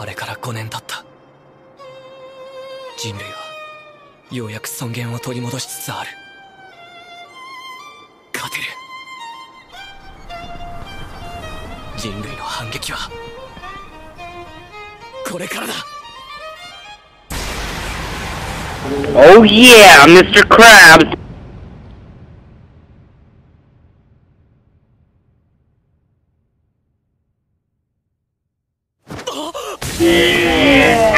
あれから5年経った人類はようやく尊厳を取り戻しつつある勝てる人類の反撃はこれからだ Oh yeah, Mr. Krabs! Yeah.